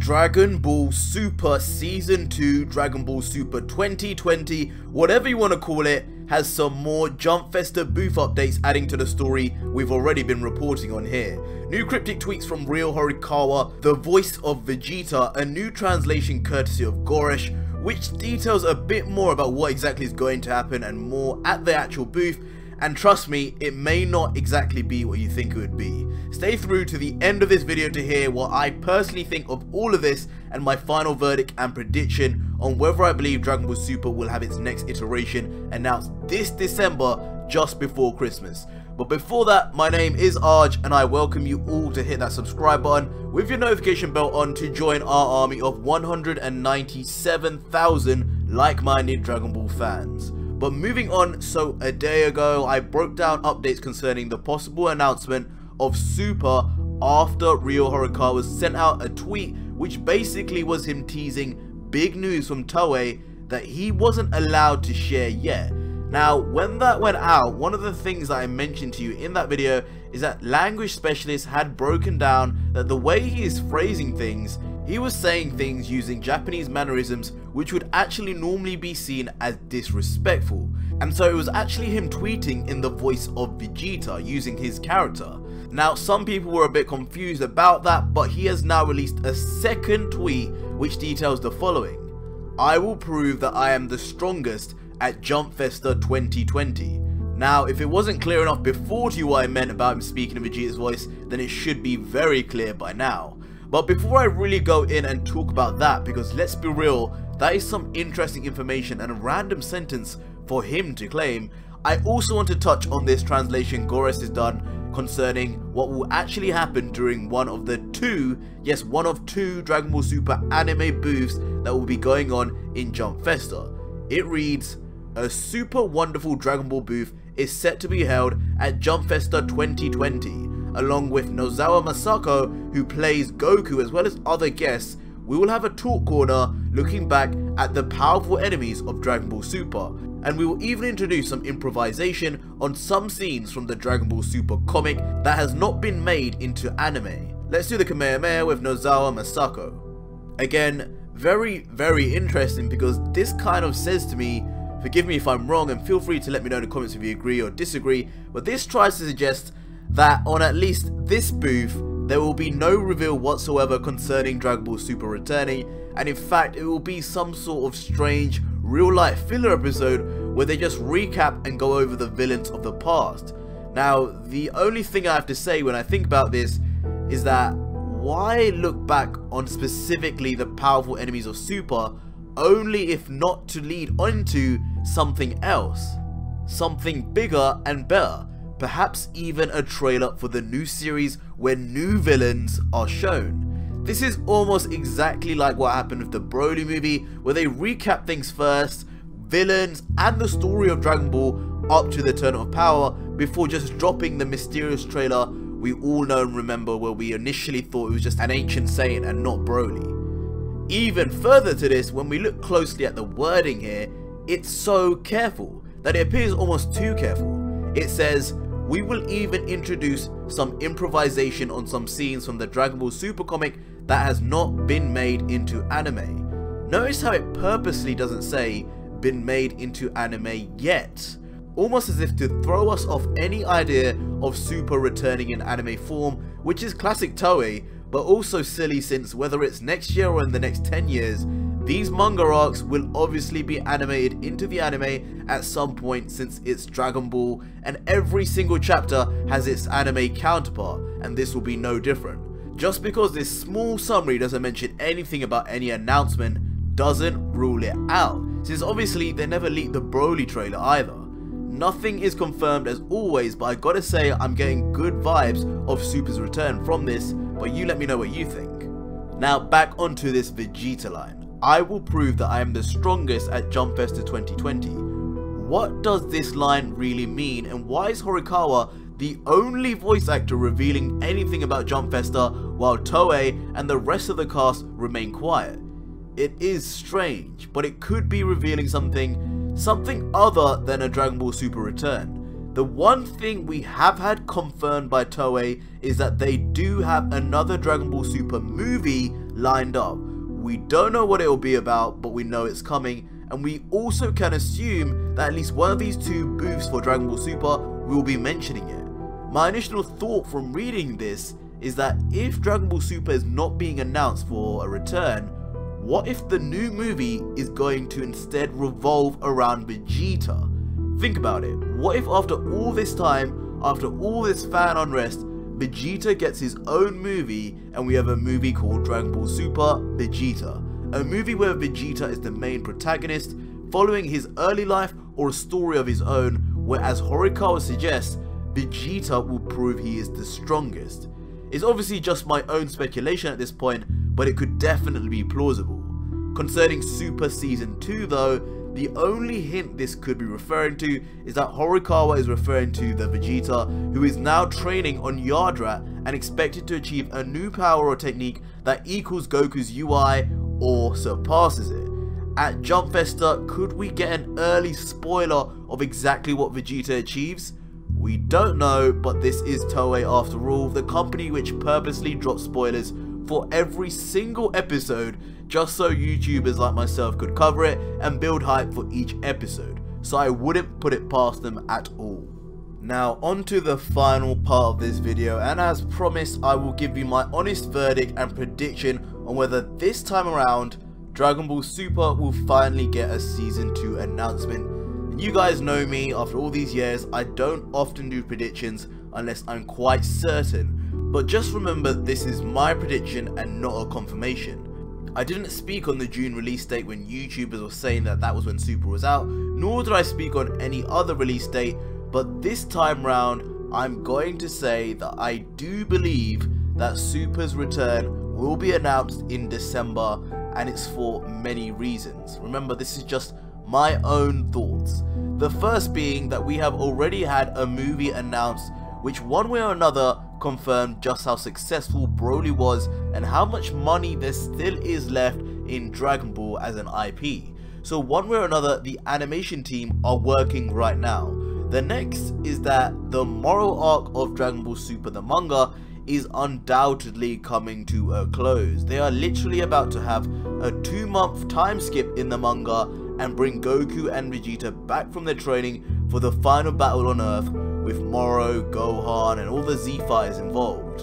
Dragon Ball Super Season 2, Dragon Ball Super 2020, whatever you want to call it, has some more Jump Festa booth updates adding to the story we've already been reporting on here. New cryptic tweets from Ryo Horikawa, the voice of Vegeta, a new translation courtesy of Goresh, which details a bit more about what exactly is going to happen and more at the actual booth, and trust me, it may not exactly be what you think it would be. Stay through to the end of this video to hear what I personally think of all of this and my final verdict and prediction on whether I believe Dragon Ball Super will have its next iteration announced this December just before Christmas. But before that, my name is Arj and I welcome you all to hit that subscribe button with your notification bell on to join our army of 197,000 like-minded Dragon Ball fans. But moving on, so a day ago I broke down updates concerning the possible announcement of Super after Ryo Horikawa sent out a tweet which basically was him teasing big news from Toei that he wasn't allowed to share yet. Now, when that went out, one of the things that I mentioned to you in that video is that language specialists had broken down that the way he is phrasing things, he was saying things using Japanese mannerisms which would actually normally be seen as disrespectful. And so it was actually him tweeting in the voice of Vegeta using his character. Now some people were a bit confused about that but he has now released a second tweet which details the following. I will prove that I am the strongest at Jump Festa 2020. Now, if it wasn't clear enough before to you what I meant about him speaking in Vegeta's voice, then it should be very clear by now. But before I really go in and talk about that, because let's be real, that is some interesting information and a random sentence for him to claim, I also want to touch on this translation Goresh has done concerning what will actually happen during one of the two, yes one of two Dragon Ball Super anime booths that will be going on in Jump Festa. It reads, a super wonderful Dragon Ball booth is set to be held at Jump Festa 2020, along with Nozawa Masako, who plays Goku, as well as other guests. We will have a talk corner looking back at the powerful enemies of Dragon Ball Super, and we will even introduce some improvisation on some scenes from the Dragon Ball Super comic that has not been made into anime. Let's do the Kamehameha with Nozawa Masako. Again, very, very interesting because this kind of says to me Forgive me if I'm wrong and feel free to let me know in the comments if you agree or disagree, but this tries to suggest that on at least this booth, there will be no reveal whatsoever concerning Dragon Ball Super returning, and in fact it will be some sort of strange real life filler episode where they just recap and go over the villains of the past. Now, the only thing I have to say when I think about this is that why look back on specifically the powerful enemies of Super only if not to lead onto something else. Something bigger and better. Perhaps even a trailer for the new series where new villains are shown. This is almost exactly like what happened with the Broly movie where they recap things first, villains and the story of Dragon Ball up to the turn of power before just dropping the mysterious trailer we all know and remember where we initially thought it was just an ancient Saiyan and not Broly. Even further to this, when we look closely at the wording here, it's so careful that it appears almost too careful. It says, we will even introduce some improvisation on some scenes from the Dragon Ball Super comic that has not been made into anime. Notice how it purposely doesn't say been made into anime yet. Almost as if to throw us off any idea of Super returning in anime form, which is classic Toei, but also silly since whether it's next year or in the next 10 years, these manga arcs will obviously be animated into the anime at some point since it's Dragon Ball and every single chapter has its anime counterpart and this will be no different. Just because this small summary doesn't mention anything about any announcement doesn't rule it out, since obviously they never leaked the Broly trailer either. Nothing is confirmed as always, but I gotta say I'm getting good vibes of Super's return from this, but you let me know what you think. Now back onto this Vegeta line. I will prove that I am the strongest at Jump Festa 2020. What does this line really mean and why is Horikawa the only voice actor revealing anything about Jump Festa while Toei and the rest of the cast remain quiet? It is strange, but it could be revealing something something other than a Dragon Ball Super return. The one thing we have had confirmed by Toei is that they do have another Dragon Ball Super movie lined up. We don't know what it will be about, but we know it's coming, and we also can assume that at least one of these two booths for Dragon Ball Super will be mentioning it. My initial thought from reading this is that if Dragon Ball Super is not being announced for a return, what if the new movie is going to instead revolve around Vegeta? Think about it, what if after all this time, after all this fan unrest, Vegeta gets his own movie and we have a movie called Dragon Ball Super Vegeta. A movie where Vegeta is the main protagonist, following his early life or a story of his own, where as Horikawa suggests, Vegeta will prove he is the strongest. It's obviously just my own speculation at this point, but it could definitely be plausible. Concerning Super Season 2 though, the only hint this could be referring to is that Horikawa is referring to the Vegeta who is now training on Yardrat and expected to achieve a new power or technique that equals Goku's UI or surpasses it. At Jump Festa, could we get an early spoiler of exactly what Vegeta achieves? We don't know, but this is Toei after all, the company which purposely drops spoilers for every single episode just so YouTubers like myself could cover it and build hype for each episode, so I wouldn't put it past them at all. Now onto the final part of this video and as promised I will give you my honest verdict and prediction on whether this time around Dragon Ball Super will finally get a season 2 announcement. And you guys know me, after all these years I don't often do predictions unless I'm quite certain, but just remember this is my prediction and not a confirmation. I didn't speak on the June release date when YouTubers were saying that that was when Super was out, nor did I speak on any other release date, but this time round, I'm going to say that I do believe that Super's return will be announced in December, and it's for many reasons. Remember, this is just my own thoughts. The first being that we have already had a movie announced which one way or another confirmed just how successful Broly was and how much money there still is left in Dragon Ball as an IP. So one way or another the animation team are working right now. The next is that the Moro arc of Dragon Ball Super the manga is undoubtedly coming to a close. They are literally about to have a two month time skip in the manga and bring Goku and Vegeta back from their training for the final battle on Earth with Moro, Gohan and all the Z fighters involved.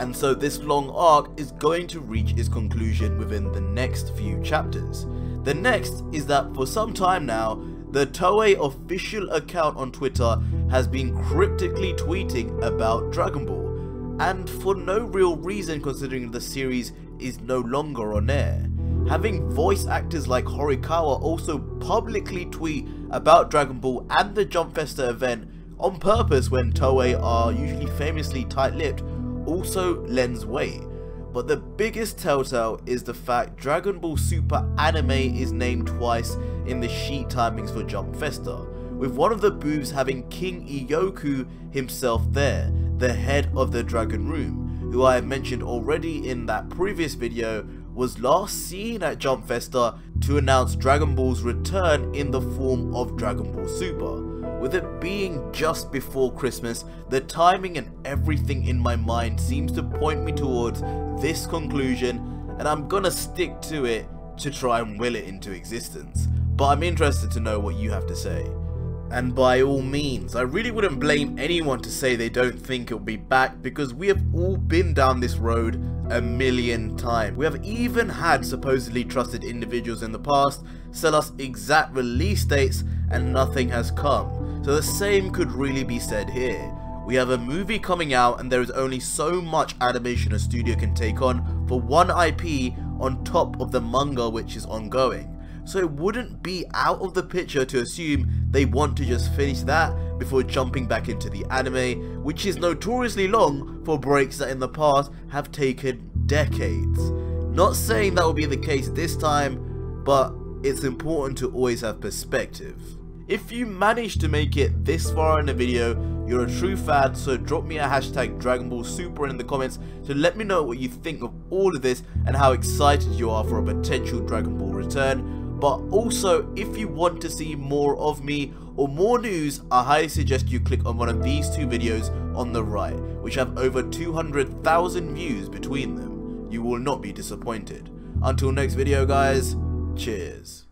And so this long arc is going to reach its conclusion within the next few chapters. The next is that for some time now, the Toei official account on Twitter has been cryptically tweeting about Dragon Ball, and for no real reason considering the series is no longer on air. Having voice actors like Horikawa also publicly tweet about Dragon Ball and the Jump Festa event on purpose when Toei are usually famously tight-lipped also lends weight. But the biggest telltale is the fact Dragon Ball Super Anime is named twice in the sheet timings for Jump Festa, with one of the booths having King Iyoku himself there, the head of the Dragon Room, who I have mentioned already in that previous video was last seen at Jump Festa to announce Dragon Ball's return in the form of Dragon Ball Super. With it being just before Christmas, the timing and everything in my mind seems to point me towards this conclusion and I'm gonna stick to it to try and will it into existence. But I'm interested to know what you have to say. And by all means, I really wouldn't blame anyone to say they don't think it'll be back because we have all been down this road a million times. We have even had supposedly trusted individuals in the past sell us exact release dates and nothing has come. So the same could really be said here. We have a movie coming out and there is only so much animation a studio can take on for one IP on top of the manga which is ongoing so it wouldn't be out of the picture to assume they want to just finish that before jumping back into the anime, which is notoriously long for breaks that in the past have taken decades. Not saying that will be the case this time, but it's important to always have perspective. If you managed to make it this far in the video, you're a true fan, so drop me a hashtag Dragon Ball Super in the comments to let me know what you think of all of this and how excited you are for a potential Dragon Ball return but also if you want to see more of me or more news I highly suggest you click on one of these two videos on the right which have over 200,000 views between them. you will not be disappointed. Until next video guys, cheers.